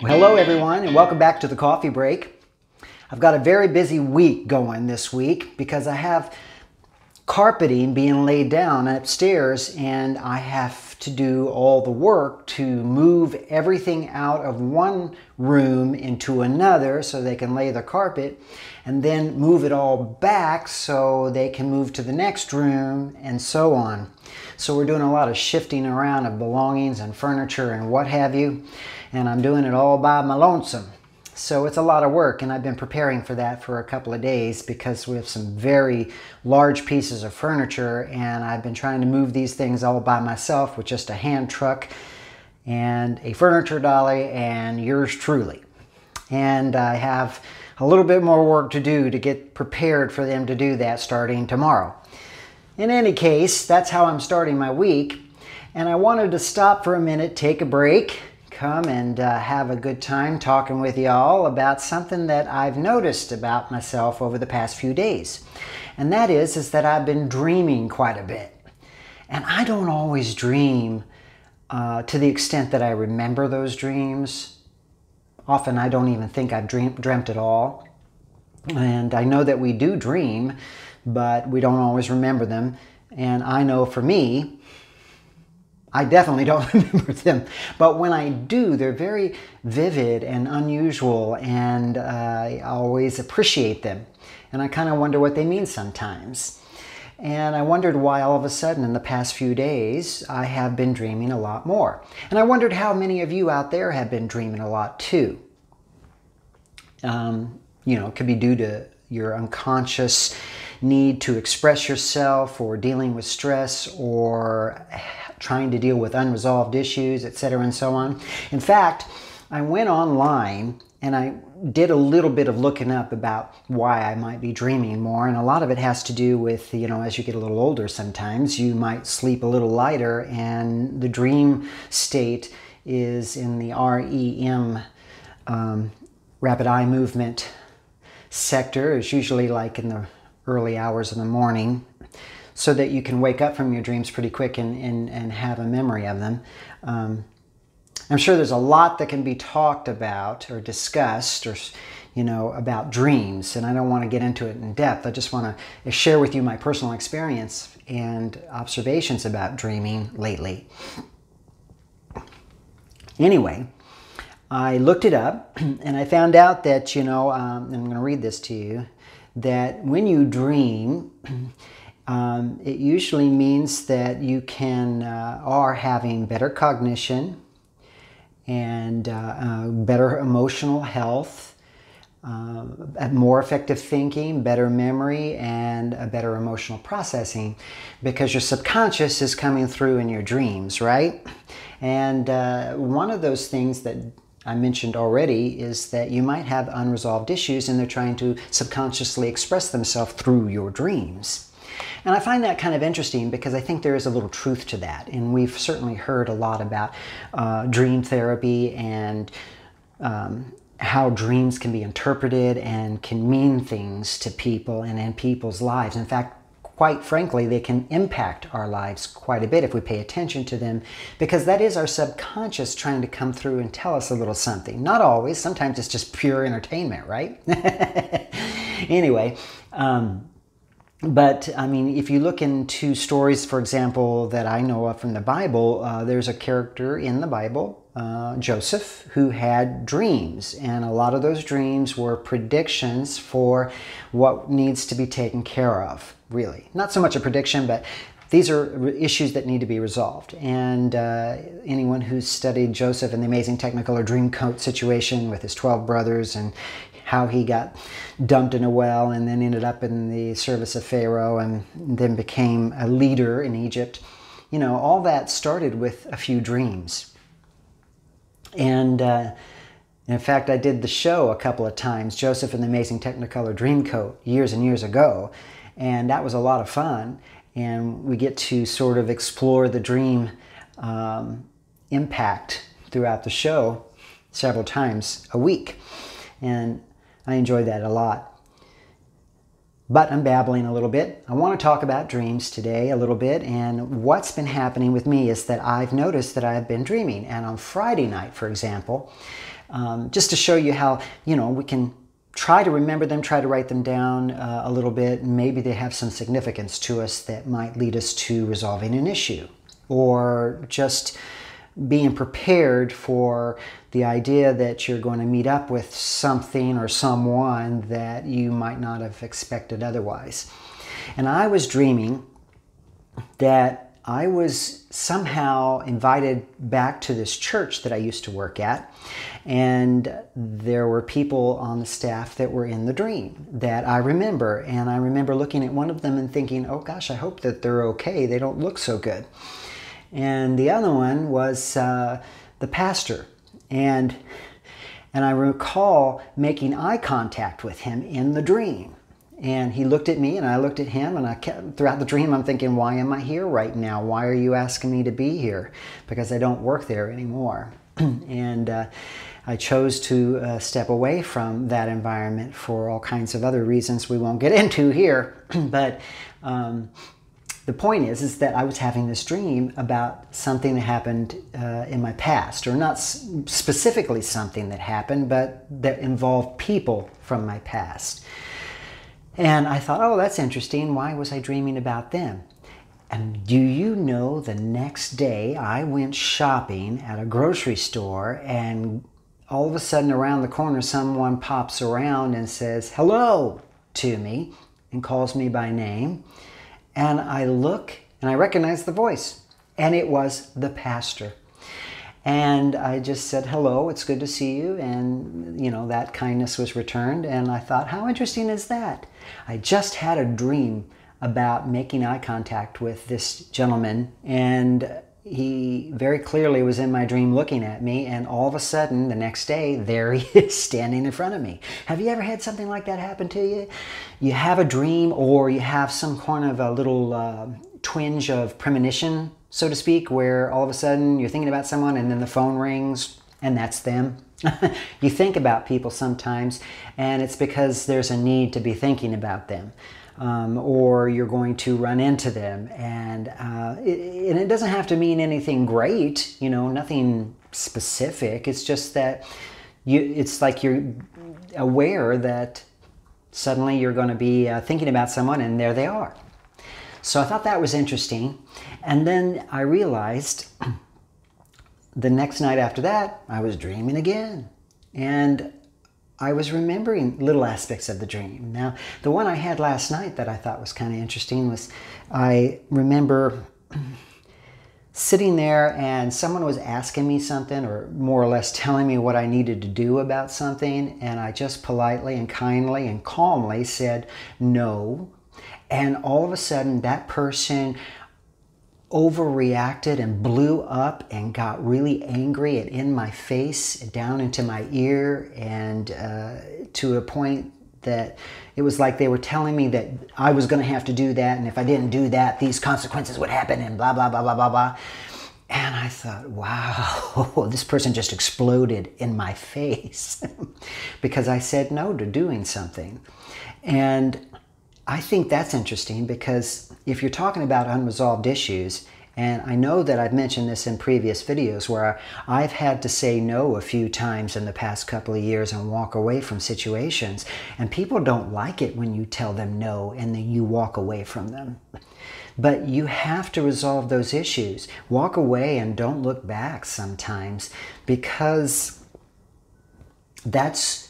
Hello, everyone, and welcome back to the coffee break. I've got a very busy week going this week because I have carpeting being laid down upstairs and I have to do all the work to move everything out of one room into another so they can lay the carpet and then move it all back so they can move to the next room and so on. So we're doing a lot of shifting around of belongings and furniture and what have you and I'm doing it all by my lonesome. So it's a lot of work, and I've been preparing for that for a couple of days because we have some very large pieces of furniture, and I've been trying to move these things all by myself with just a hand truck and a furniture dolly and yours truly. And I have a little bit more work to do to get prepared for them to do that starting tomorrow. In any case, that's how I'm starting my week. And I wanted to stop for a minute, take a break, come and uh, have a good time talking with y'all about something that I've noticed about myself over the past few days. And that is, is that I've been dreaming quite a bit. And I don't always dream uh, to the extent that I remember those dreams. Often I don't even think I've dream- dreamt at all. And I know that we do dream, but we don't always remember them. And I know for me, I definitely don't remember them, but when I do, they're very vivid and unusual, and uh, I always appreciate them. And I kind of wonder what they mean sometimes. And I wondered why all of a sudden in the past few days I have been dreaming a lot more. And I wondered how many of you out there have been dreaming a lot too. Um, you know, it could be due to your unconscious need to express yourself or dealing with stress or trying to deal with unresolved issues, etc., and so on. In fact, I went online and I did a little bit of looking up about why I might be dreaming more, and a lot of it has to do with, you know, as you get a little older, sometimes you might sleep a little lighter, and the dream state is in the REM, um, rapid eye movement sector. It's usually like in the early hours of the morning so that you can wake up from your dreams pretty quick and, and, and have a memory of them. Um, I'm sure there's a lot that can be talked about or discussed or you know about dreams and I don't want to get into it in depth. I just want to share with you my personal experience and observations about dreaming lately. Anyway, I looked it up and I found out that, you know, um, I'm going to read this to you, that when you dream, um, it usually means that you can uh, are having better cognition and uh, uh, better emotional health, uh, more effective thinking, better memory, and a better emotional processing because your subconscious is coming through in your dreams, right? And uh, one of those things that I mentioned already is that you might have unresolved issues and they're trying to subconsciously express themselves through your dreams. And I find that kind of interesting because I think there is a little truth to that. And we've certainly heard a lot about uh, dream therapy and um, how dreams can be interpreted and can mean things to people and in people's lives. In fact, quite frankly, they can impact our lives quite a bit if we pay attention to them because that is our subconscious trying to come through and tell us a little something. Not always, sometimes it's just pure entertainment, right? anyway, um, but I mean, if you look into stories, for example, that I know of from the Bible, uh, there's a character in the Bible, uh, Joseph, who had dreams. And a lot of those dreams were predictions for what needs to be taken care of, really. Not so much a prediction, but these are issues that need to be resolved. And uh, anyone who's studied Joseph and the amazing Technicolor Dreamcoat situation with his 12 brothers and how he got dumped in a well and then ended up in the service of Pharaoh and then became a leader in Egypt. You know, all that started with a few dreams. And uh, in fact, I did the show a couple of times, Joseph and the Amazing Technicolor Dreamcoat, years and years ago. And that was a lot of fun. And we get to sort of explore the dream um, impact throughout the show several times a week. And I enjoyed that a lot. but I'm babbling a little bit. I want to talk about dreams today a little bit. And what's been happening with me is that I've noticed that I've been dreaming. And on Friday night, for example, um, just to show you how, you know, we can try to remember them, try to write them down uh, a little bit. Maybe they have some significance to us that might lead us to resolving an issue or just being prepared for the idea that you're going to meet up with something or someone that you might not have expected otherwise. And I was dreaming that I was somehow invited back to this church that I used to work at, and there were people on the staff that were in the dream that I remember. And I remember looking at one of them and thinking, oh gosh, I hope that they're okay. They don't look so good. And the other one was uh, the pastor and, and I recall making eye contact with him in the dream. And he looked at me and I looked at him and I kept, throughout the dream I'm thinking, why am I here right now? Why are you asking me to be here? Because I don't work there anymore. and uh, I chose to uh, step away from that environment for all kinds of other reasons we won't get into here. but um, the point is, is that I was having this dream about something that happened uh, in my past, or not specifically something that happened, but that involved people from my past. And I thought, oh, that's interesting. Why was I dreaming about them? And do you know the next day I went shopping at a grocery store and all of a sudden around the corner someone pops around and says hello to me and calls me by name and I look and I recognize the voice, and it was the pastor. And I just said, hello, it's good to see you. And, you know, that kindness was returned. And I thought, how interesting is that? I just had a dream about making eye contact with this gentleman. And he very clearly was in my dream looking at me, and all of a sudden, the next day, there he is standing in front of me. Have you ever had something like that happen to you? You have a dream, or you have some kind of a little uh, twinge of premonition, so to speak, where all of a sudden you're thinking about someone, and then the phone rings, and that's them. you think about people sometimes, and it's because there's a need to be thinking about them um, or you're going to run into them. And, uh, it, and it doesn't have to mean anything great, you know, nothing specific. It's just that you, it's like you're aware that suddenly you're going to be uh, thinking about someone and there they are. So I thought that was interesting. And then I realized the next night after that, I was dreaming again. And I was remembering little aspects of the dream. Now, the one I had last night that I thought was kind of interesting was I remember sitting there and someone was asking me something or more or less telling me what I needed to do about something, and I just politely and kindly and calmly said no. And all of a sudden, that person overreacted and blew up and got really angry and in my face, down into my ear, and uh, to a point that it was like they were telling me that I was going to have to do that, and if I didn't do that, these consequences would happen, and blah, blah, blah, blah, blah, blah. And I thought, wow, this person just exploded in my face because I said no to doing something. And I think that's interesting because if you're talking about unresolved issues, and I know that I've mentioned this in previous videos where I've had to say no a few times in the past couple of years and walk away from situations. And people don't like it when you tell them no and then you walk away from them. But you have to resolve those issues. Walk away and don't look back sometimes because that's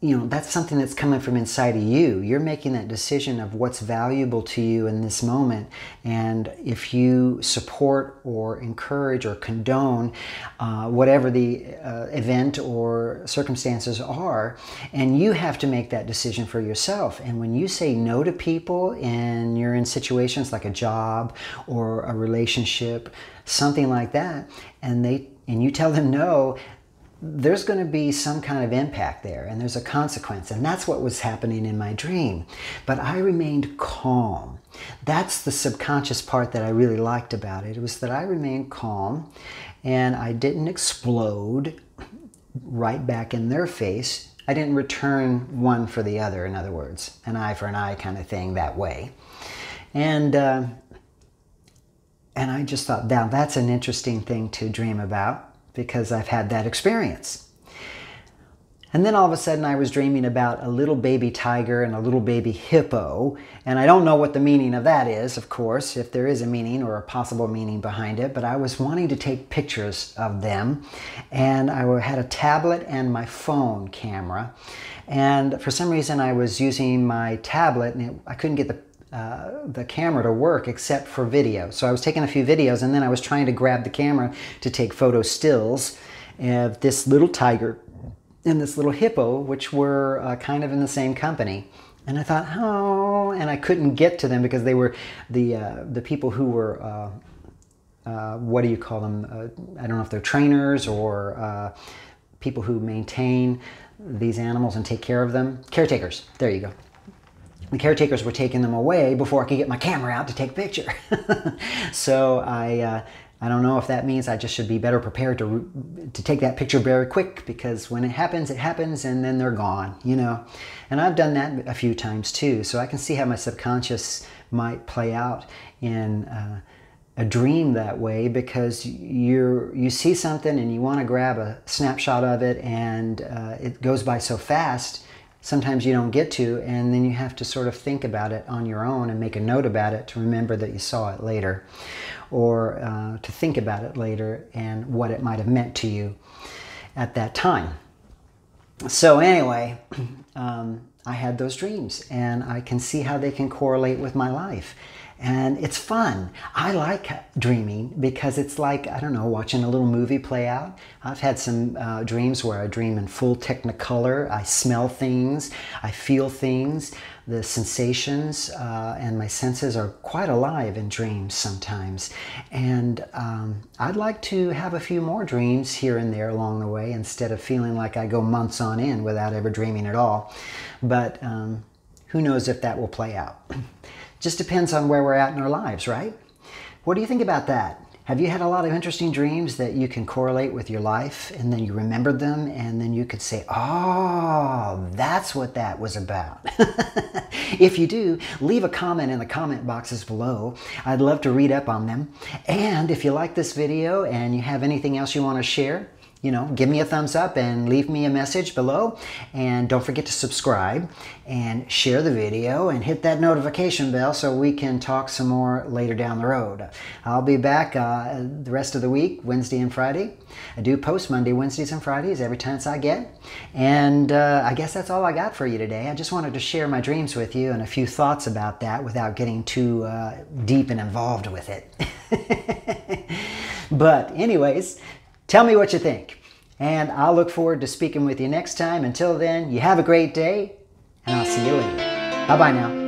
you know that's something that's coming from inside of you. You're making that decision of what's valuable to you in this moment. And if you support or encourage or condone uh, whatever the uh, event or circumstances are and you have to make that decision for yourself. And when you say no to people and you're in situations like a job or a relationship something like that and they and you tell them no there's going to be some kind of impact there and there's a consequence. And that's what was happening in my dream. But I remained calm. That's the subconscious part that I really liked about it. It was that I remained calm and I didn't explode right back in their face. I didn't return one for the other, in other words, an eye for an eye kind of thing that way. And uh, and I just thought, now that's an interesting thing to dream about because I've had that experience. And then all of a sudden I was dreaming about a little baby tiger and a little baby hippo. And I don't know what the meaning of that is, of course, if there is a meaning or a possible meaning behind it, but I was wanting to take pictures of them. And I had a tablet and my phone camera. And for some reason I was using my tablet and it, I couldn't get the uh, the camera to work except for video. So I was taking a few videos and then I was trying to grab the camera to take photo stills of this little tiger and this little hippo, which were uh, kind of in the same company. And I thought, oh, and I couldn't get to them because they were the uh, the people who were uh, uh, what do you call them? I don't know if they're trainers or people who maintain these animals and take care of them. Caretakers. There you go. The caretakers were taking them away before I could get my camera out to take a picture. so I I don't know if that means I just should be better prepared to, to take that picture very quick because when it happens, it happens and then they're gone, you know. And I've done that a few times too, so I can see how my subconscious might play out in uh, a dream that way because you you see something and you want to grab a snapshot of it and uh, it goes by so fast sometimes you don't get to and then you have to sort of think about it on your own and make a note about it to remember that you saw it later or uh, to think about it later and what it might have meant to you at that time. So, anyway, um, I had those dreams and I can see how they can correlate with my life. And it's fun. I like dreaming because it's like, I don't know, watching a little movie play out. I've had some uh, dreams where I dream in full technicolor. I smell things, I feel things the sensations uh, and my senses are quite alive in dreams sometimes. And um, I'd like to have a few more dreams here and there along the way instead of feeling like I go months on end without ever dreaming at all. But um, who knows if that will play out. Just depends on where we're at in our lives, right? What do you think about that? Have you had a lot of interesting dreams that you can correlate with your life and then you remembered them and then you could say, oh, that's what that was about? if you do, leave a comment in the comment boxes below. I'd love to read up on them. And if you like this video and you have anything else you want to share, you know, give me a thumbs up and leave me a message below. And don't forget to subscribe and share the video and hit that notification bell so we can talk some more later down the road. I'll be back uh, the rest of the week, Wednesday and Friday. I do post Monday, Wednesdays, and Fridays every chance I get. And uh, I guess that's all I got for you today. I just wanted to share my dreams with you and a few thoughts about that without getting too uh, deep and involved with it. but anyways, Tell me what you think. And I'll look forward to speaking with you next time. Until then, you have a great day, and I'll see you later. Bye bye now.